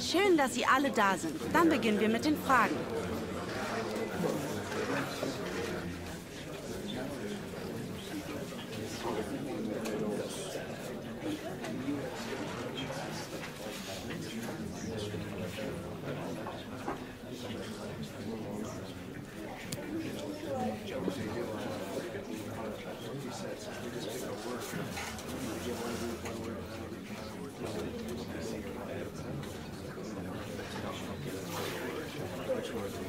Schön, dass Sie alle da sind. Dann beginnen wir mit den Fragen.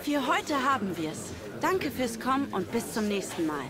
Für heute haben wir's. Danke fürs Kommen und bis zum nächsten Mal.